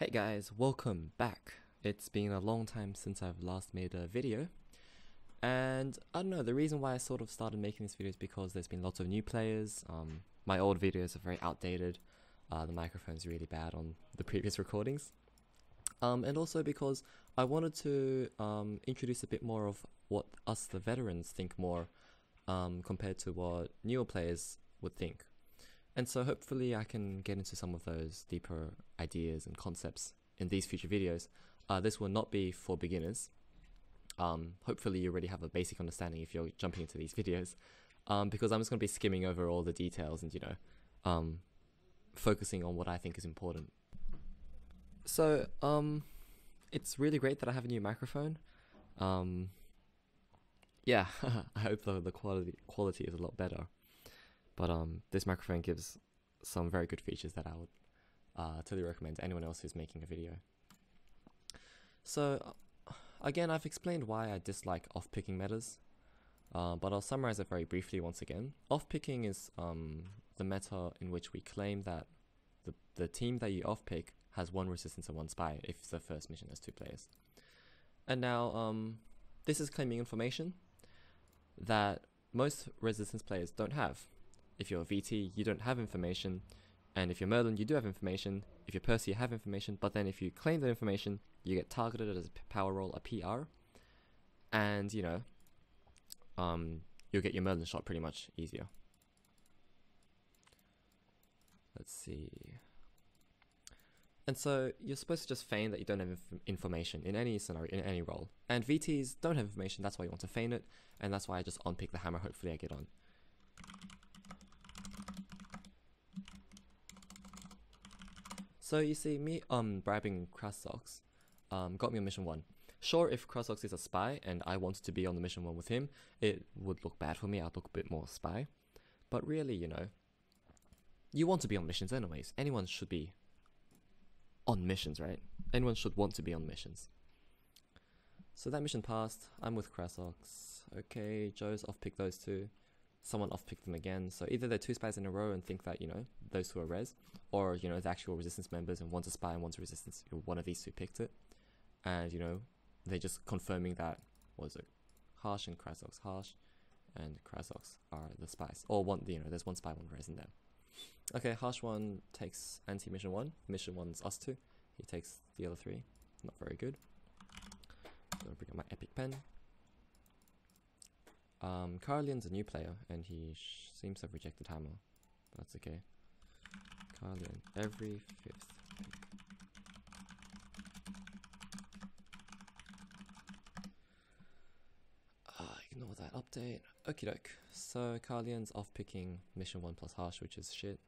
Hey guys, welcome back. It's been a long time since I've last made a video. And I don't know, the reason why I sort of started making this video is because there's been lots of new players. Um, my old videos are very outdated. Uh, the microphone's really bad on the previous recordings. Um, and also because I wanted to um, introduce a bit more of what us, the veterans, think more um, compared to what newer players would think. And so hopefully I can get into some of those deeper ideas and concepts in these future videos. Uh, this will not be for beginners. Um, hopefully you already have a basic understanding if you're jumping into these videos. Um, because I'm just going to be skimming over all the details and, you know, um, focusing on what I think is important. So, um, it's really great that I have a new microphone. Um, yeah, I hope the, the quality quality is a lot better. But um, this microphone gives some very good features that I would uh, totally recommend to anyone else who's making a video. So, uh, again, I've explained why I dislike off-picking metas, uh, but I'll summarize it very briefly once again. Off-picking is um, the meta in which we claim that the, the team that you off-pick has one resistance and one spy if the first mission has two players. And now, um, this is claiming information that most resistance players don't have. If you're a VT, you don't have information, and if you're Merlin, you do have information. If you're Percy, you have information, but then if you claim that information, you get targeted as a power role, a PR, and you know, um, you'll get your Merlin shot pretty much easier. Let's see. And so you're supposed to just feign that you don't have inf information in any scenario, in any role. And VTs don't have information, that's why you want to feign it, and that's why I just unpick the hammer, hopefully I get on. So you see, me um bribing Krasox um, got me on mission 1. Sure, if Krasox is a spy and I wanted to be on the mission 1 with him, it would look bad for me, I'd look a bit more spy. But really, you know, you want to be on missions anyways. Anyone should be on missions, right? Anyone should want to be on missions. So that mission passed. I'm with Krasox. Okay, Joe's off-pick those two. Someone off-picked them again. So either they're two spies in a row and think that, you know, those two are res, or, you know, the actual resistance members and one's a spy and one's a resistance. One of these two picked it. And, you know, they're just confirming that, was it, Harsh and Krasox. Harsh and Krasox are the spies. Or one, you know, there's one spy, one res in there. Okay, Harsh one takes anti-mission one. Mission one's us two. He takes the other three. Not very good. Gonna bring up my epic pen. Um, Carlian's a new player, and he seems to have rejected Hammer. That's okay. Carlian, every fifth pick. Uh, ignore that update. Okie doke. So Carlian's off picking mission 1 plus Harsh, which is shit.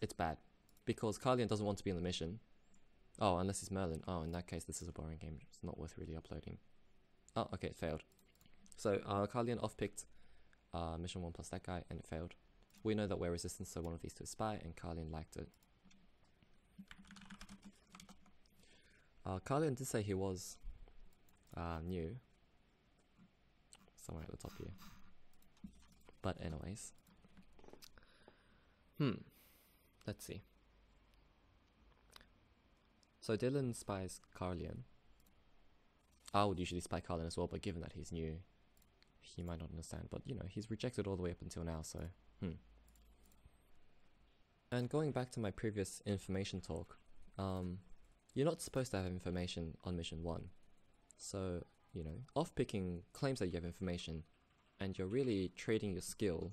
It's bad. Because Carlian doesn't want to be on the mission. Oh, unless it's Merlin. Oh, in that case, this is a boring game. It's not worth really uploading. Oh, okay, it failed. So, uh, Carlian off-picked uh, mission 1 plus that guy, and it failed. We know that we're resistance, so one of these two is spy, and Carlian liked it. Uh, did say he was uh, new. Somewhere at the top here. But anyways. Hmm. Let's see. So Dylan spies Carlian. I would usually spy Carlian as well, but given that he's new, he might not understand. But you know, he's rejected all the way up until now, so hmm. And going back to my previous information talk, um, you're not supposed to have information on mission one. So, you know, off picking claims that you have information, and you're really trading your skill,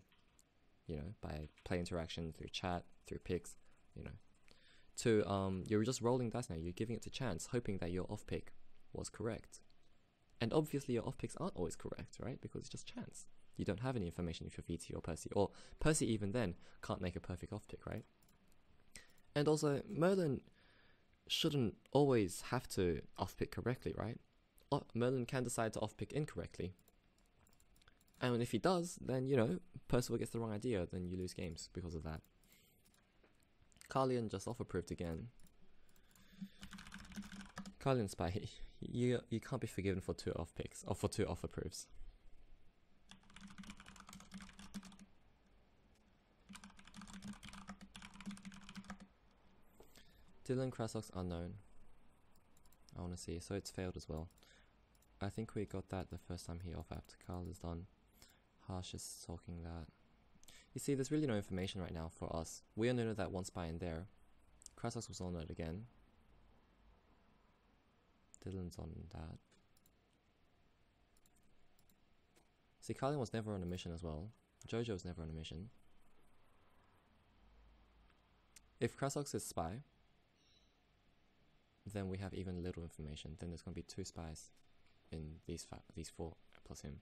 you know, by play interaction through chat, through picks, you know, to um, you're just rolling dice now. You're giving it to chance, hoping that your off pick was correct. And obviously, your off picks aren't always correct, right? Because it's just chance. You don't have any information if you're VT or Percy, or Percy even then can't make a perfect off pick, right? And also, Merlin shouldn't always have to off pick correctly, right? O Merlin can decide to off pick incorrectly. And if he does, then you know, Percival gets the wrong idea, then you lose games because of that. Carlian just off approved again. Carlian Spy, you you can't be forgiven for two off picks or for two off approves. Dylan Krasox unknown. I want to see. So it's failed as well. I think we got that the first time he off apped. Carl is done. Harsh is talking that. You see, there's really no information right now for us. We only know that one spy in there. Krasox was on it again. Dylan's on that. See, Carlin was never on a mission as well. Jojo was never on a mission. If Krasox is spy, then we have even little information. Then there's going to be two spies in these these four plus him.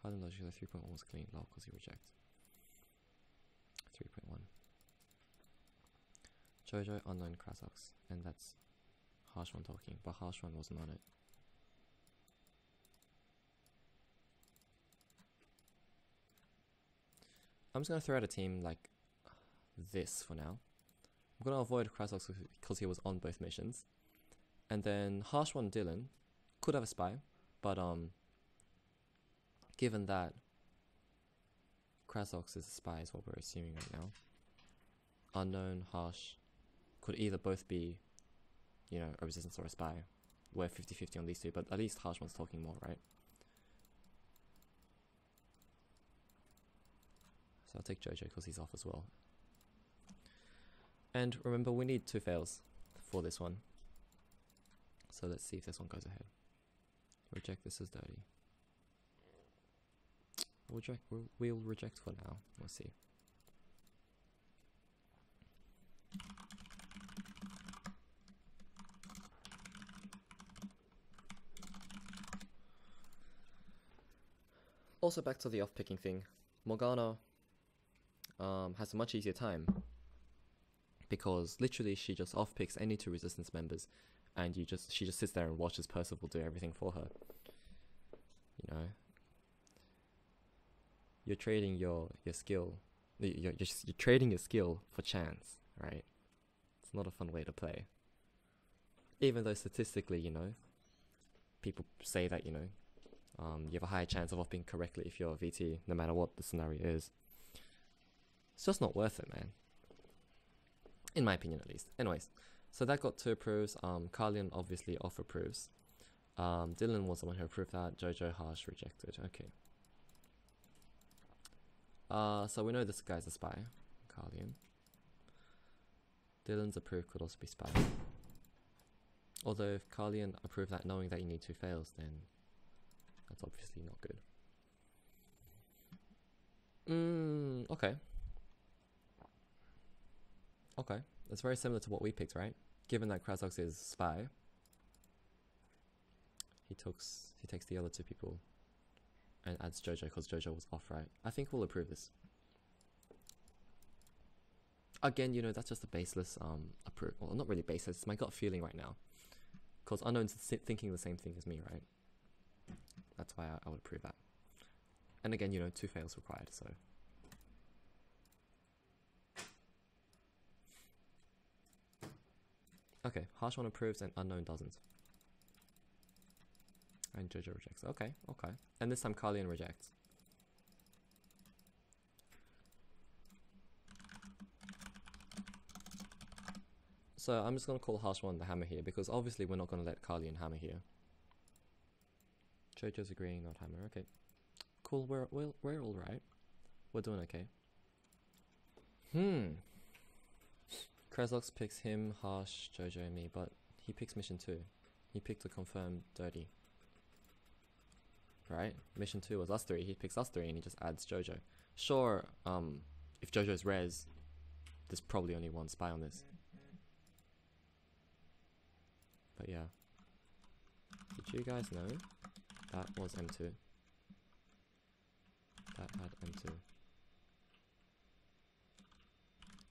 Carlin logically 3.1 was clean, lol, because he rejects. 3.1. Jojo, unknown Krasox, and that's Harsh one talking, but Harsh one wasn't on it. I'm just gonna throw out a team like this for now. I'm gonna avoid Krasox because he was on both missions, and then Harsh one Dylan could have a spy, but um, given that Krasox is a spy is what we're assuming right now. Unknown, Harsh could either both be, you know, a resistance or a spy. We're 50-50 on these two, but at least Harshman's talking more, right? So I'll take Jojo because he's off as well. And remember, we need two fails for this one. So let's see if this one goes ahead. Reject this as dirty. Reject, we'll reject for now. We'll see. Also back to the off-picking thing. Morgana um, has a much easier time because literally she just off-picks any two resistance members and you just she just sits there and watches Percival do everything for her. You know, you're trading your your skill, you're you're, you're trading your skill for chance, right? It's not a fun way to play. Even though statistically, you know, people say that you know, um, you have a higher chance of off-picking correctly if you're a VT, no matter what the scenario is. It's just not worth it, man. In my opinion, at least. Anyways, so that got two approves. Um, obviously off approves. Um, Dylan was the one who approved that. Jojo Harsh rejected. Okay. Uh, so we know this guy's a spy. Carlian. Dylan's approved could also be spy. Although if Carlian approved that knowing that you need two fails, then that's obviously not good. Mm, okay. Okay, that's very similar to what we picked, right? Given that Krasox is spy, he takes he takes the other two people and adds Jojo because Jojo was off, right? I think we'll approve this. Again, you know that's just a baseless um approve. Well, not really baseless. It's my gut feeling right now, because unknown's thinking the same thing as me, right? That's why I, I would approve that. And again, you know, two fails required, so Okay, harsh one approves and unknown doesn't. And Jojo rejects. Okay, okay. And this time Carlian rejects. So I'm just gonna call harsh one the hammer here because obviously we're not gonna let Carlian hammer here. Jojo's agreeing, not hammer. Okay, cool. We're we're we're all right. We're doing okay. Hmm. Krasox picks him, Harsh, Jojo, and me, but he picks mission 2. He picked a confirmed dirty. Right? Mission 2 was us 3, he picks us 3 and he just adds Jojo. Sure, um, if Jojo's res, there's probably only one spy on this. But yeah. Did you guys know that was M2? That had M2.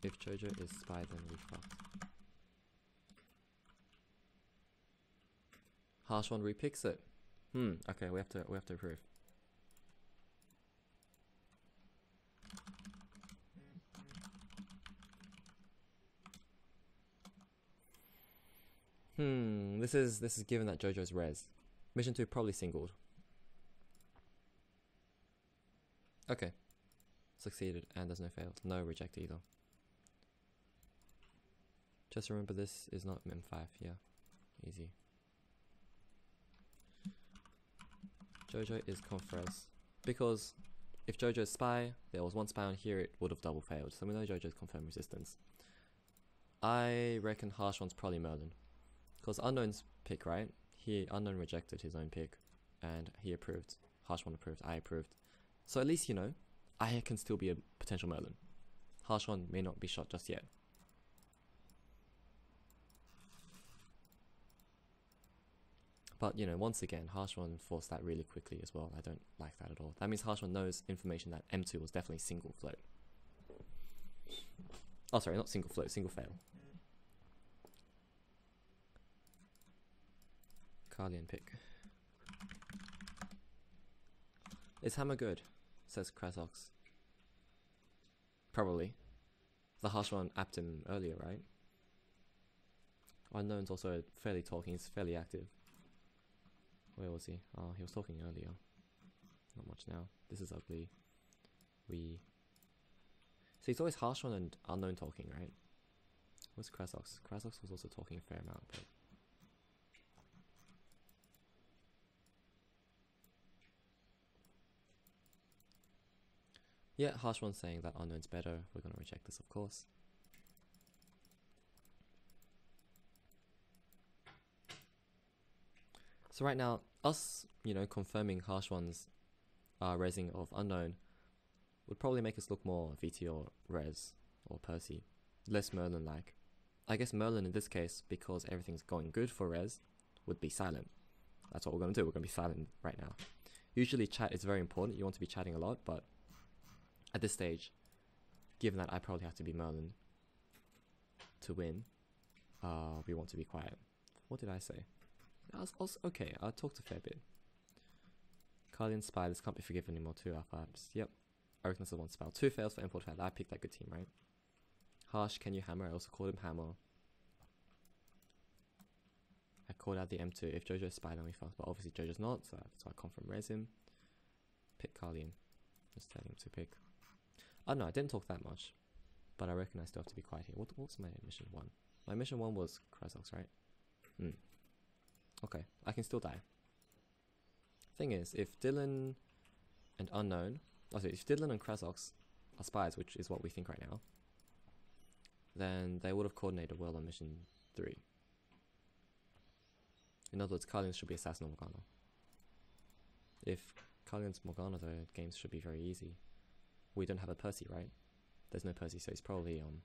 If Jojo is spy, then we fucked. Harsh one repicks it. Hmm. Okay, we have to we have to approve. Hmm. This is this is given that Jojo's res. Mission two probably singled. Okay. Succeeded and there's no failed. No reject either. Just remember this is not M5, yeah. Easy. Jojo is Confres. Because if Jojo is spy, there was one spy on here, it would have double failed. So we know Jojo is confirmed resistance. I reckon Harsh one's probably Merlin. Because Unknown's pick, right? He Unknown rejected his own pick and he approved. Harsh one approved, I approved. So at least you know, I can still be a potential Merlin. Harsh one may not be shot just yet. But you know, once again, Harsh one forced that really quickly as well. I don't like that at all. That means Harsh one knows information that M2 was definitely single float. Oh, sorry, not single float, single fail. Carlian pick. Is Hammer good? Says Krasox. Probably. The harsh one apped him earlier, right? Unknown's also fairly talking, he's fairly active. Where was he? Oh, he was talking earlier. Not much now. This is ugly. We. So it's always harsh one and unknown talking, right? What's Krasox? Krasox was also talking a fair amount, but. Yeah, harsh one saying that unknown's better. We're gonna reject this, of course. So right now, us, you know, confirming harsh one's uh, of unknown would probably make us look more VT or Res or Percy, less Merlin-like. I guess Merlin in this case, because everything's going good for Res, would be silent. That's what we're gonna do. We're gonna be silent right now. Usually, chat is very important. You want to be chatting a lot, but at this stage, given that I probably have to be Merlin to win, uh, we want to be quiet. What did I say? I was also, okay, I talked a fair bit. Carlian Spy, this can't be forgiven anymore, two F5s. Yep. This is one spell. Two fails for import fail. I picked that good team, right? Harsh, can you hammer? I also called him hammer. I called out the M2. If Jojo's spy, then we fail. But obviously Jojo's not, so I come from Resim. Pick Carlian. Just telling him to pick. I don't know, I didn't talk that much. But I reckon I still have to be quiet here. What, what's my mission one? My mission one was Krasox, right? Hmm. Okay, I can still die. Thing is, if Dylan and Unknown, oh, sorry, if Dylan and Krasox are spies, which is what we think right now, then they would have coordinated well on mission 3. In other words, Carlian should be Assassin or Morgana. If Carlian's Morgana, the games should be very easy. We don't have a Percy, right? There's no Percy, so he's probably um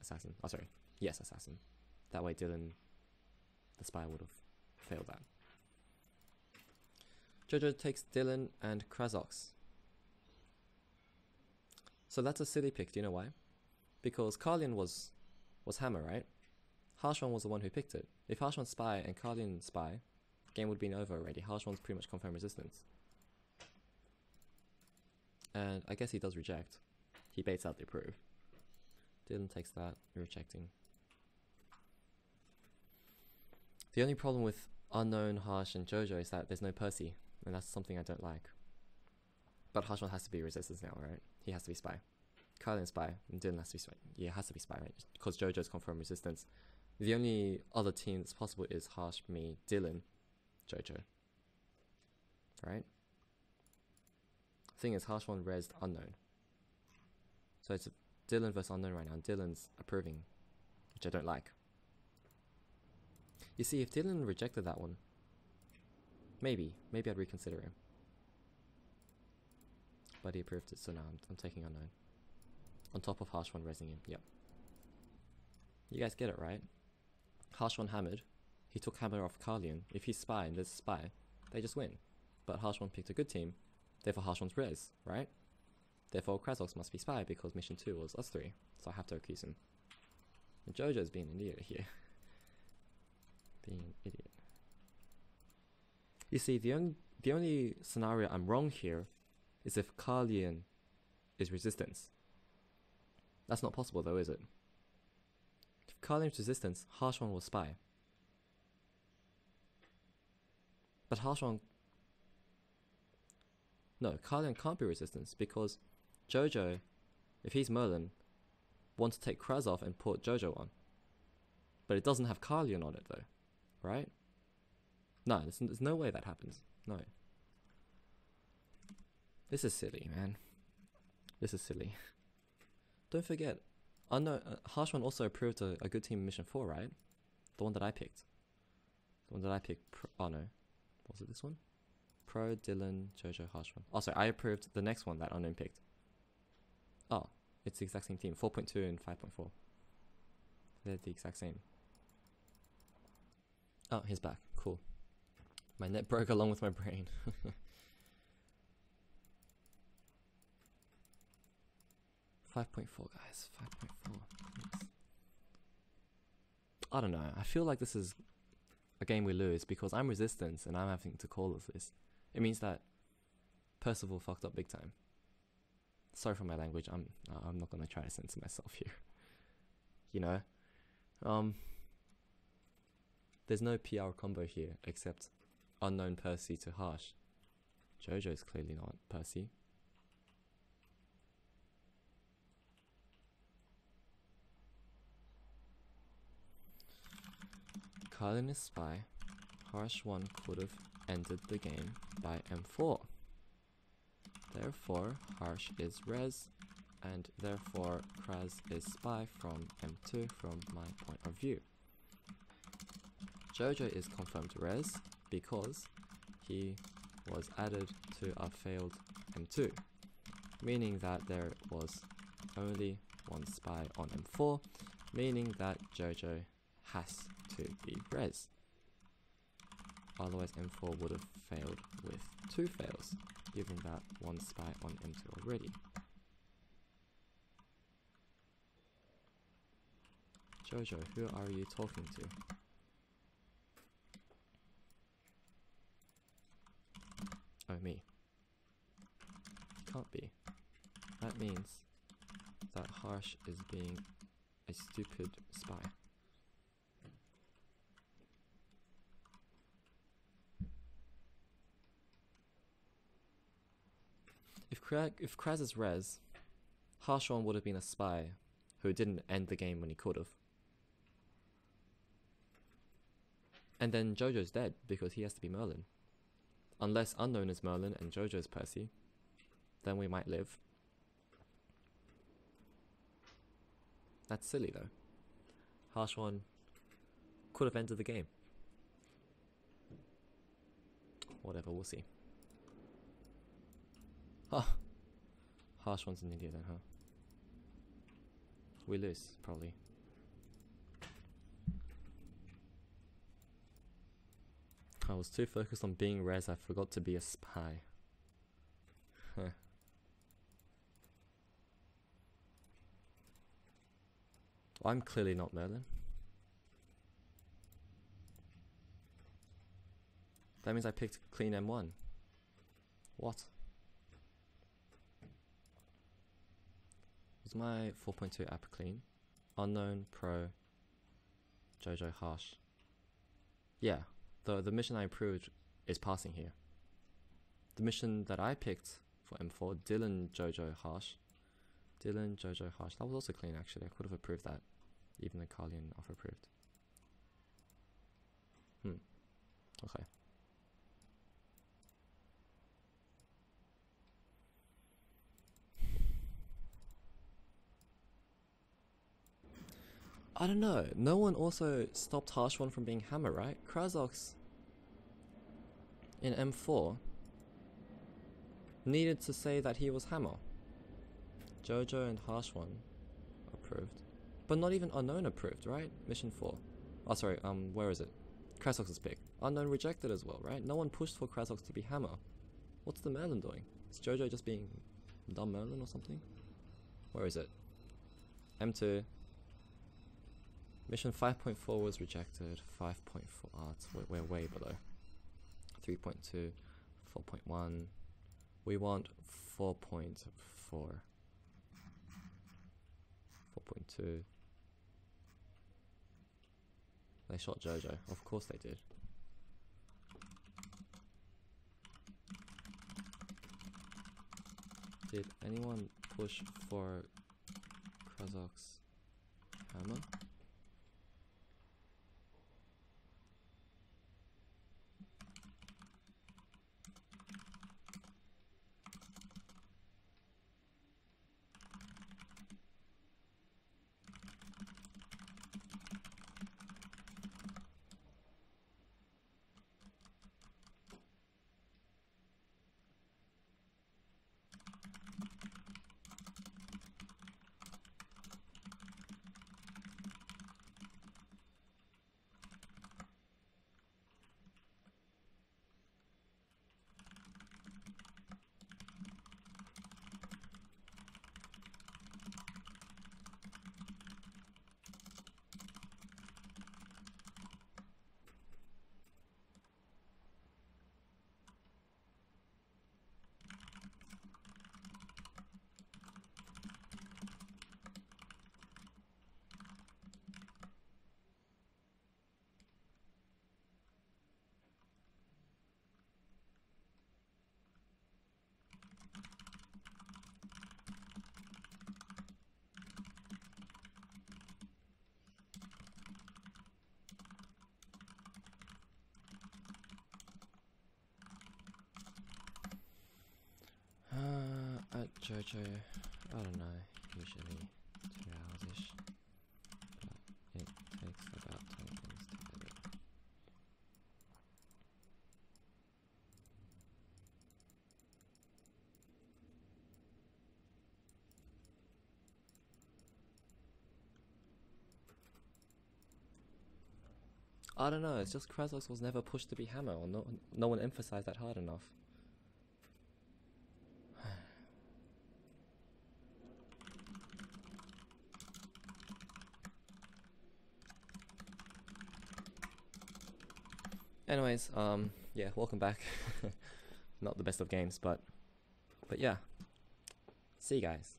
Assassin. Oh, sorry. Yes, Assassin. That way Dylan the spy would have failed that. Jojo takes Dylan and Krasox. So that's a silly pick, do you know why? Because Carlian was was Hammer, right? Harshwan was the one who picked it. If Harshwan's spy and Carlian spy, game would have been over already. Harshwan's pretty much confirmed resistance. And I guess he does reject. He baits out the approve. Dylan takes that, rejecting. The only problem with Unknown, Harsh, and Jojo is that there's no Percy, and that's something I don't like. But Harshman has to be resistance now, right? He has to be spy. Kylan spy, and Dylan has to be spy. Yeah, has to be spy, right? Because Jojo's confirmed resistance. The only other team that's possible is Harsh, me, Dylan, Jojo. Right? Thing is, Harsh one resed unknown. So it's Dylan versus unknown right now, and Dylan's approving, which I don't like. You see, if Dylan rejected that one, maybe, maybe I'd reconsider him. But he approved it, so now I'm, I'm taking unknown. On top of Harsh one resing him, yep. You guys get it, right? Harsh one hammered. He took hammer off Carlian. If he's spy and there's a spy, they just win. But Harsh one picked a good team, therefore Harsh one's res, right? Therefore Krasox must be spy because mission 2 was us 3, so I have to accuse him. And Jojo's being an idiot here. being an idiot. You see, the only the only scenario I'm wrong here is if Carlian is resistance. That's not possible though, is it? If Carlian's resistance, Harshwan will spy. But Harshwan No, Carlian can't be resistance because Jojo, if he's Merlin, wants to take Kraz off and put Jojo on. But it doesn't have Carlion on it though, right? No, there's, there's no way that happens. No. This is silly, man. This is silly. Don't forget, Unknown, uh, Harsh One also approved a, a good team mission 4, right? The one that I picked. The one that I picked. Oh no. Was it this one? Pro, Dylan, Jojo, Harsh One. Oh, sorry, I approved the next one that Unknown picked. Oh, it's the exact same team. 4.2 and 5.4. They're the exact same. Oh, he's back. Cool. My net broke along with my brain. Five point four, guys. Five point four. I don't know. I feel like this is a game we lose because I'm resistance and I'm having to call this. It means that Percival fucked up big time. Sorry for my language. I'm I'm not gonna try to censor myself here. You know, um, there's no PR combo here except unknown Percy to Harsh. Jojo's clearly not Percy. Carlin is spy. Harsh 1 could have ended the game by M4. Therefore, Harsh is res, and therefore Kraz is spy from M2 from my point of view. Jojo is confirmed res because he was added to a failed M2, meaning that there was only one spy on M4, meaning that Jojo has to be res. Otherwise M4 would have failed with two fails, given that one spy on M2 already. Jojo, who are you talking to? Oh, me. Can't be. That means that Harsh is being a stupid spy. If Kra if Kraz is res, Harshon would have been a spy who didn't end the game when he could have. And then Jojo's dead because he has to be Merlin. Unless Unknown is Merlin and Jojo's Percy, then we might live. That's silly though. Harsh one could have ended the game. Whatever, we'll see. Huh. Harsh one's in India then, huh? We lose, probably. I was too focused on being res, I forgot to be a spy. Huh. I'm clearly not Merlin. That means I picked clean M1. What? Was my 4.2 app clean? Unknown, Pro, Jojo, Harsh. Yeah, the the mission I approved is passing here. The mission that I picked for M4, Dylan Jojo Harsh. Dylan Jojo Harsh. That was also clean actually. I could have approved that. Even the Carlian off approved. Hmm. Okay. I don't know. No one also stopped Harsh One from being Hammer, right? Krasox in M4 needed to say that he was Hammer. Jojo and Harsh One approved. But not even Unknown approved, right? Mission 4. Oh, sorry, um, where is it? Krasox's pick. Unknown rejected as well, right? No one pushed for Krasox to be Hammer. What's the Merlin doing? Is Jojo just being dumb Merlin or something? Where is it? M2, Mission 5.4 was rejected. 5.4 arts, we're, we're way below. 3.2, 4.1. We want 4.4. 4.2. They shot Jojo. Of course they did. Did anyone push for Krasox hammer? JoJo, I don't know, usually two hours ish. But it takes about 20 minutes to get it. I don't know, it's just Kraslox was never pushed to be Hammer, or no, no one emphasized that hard enough. Anyways, um, yeah, welcome back. Not the best of games, but, but yeah. See you guys.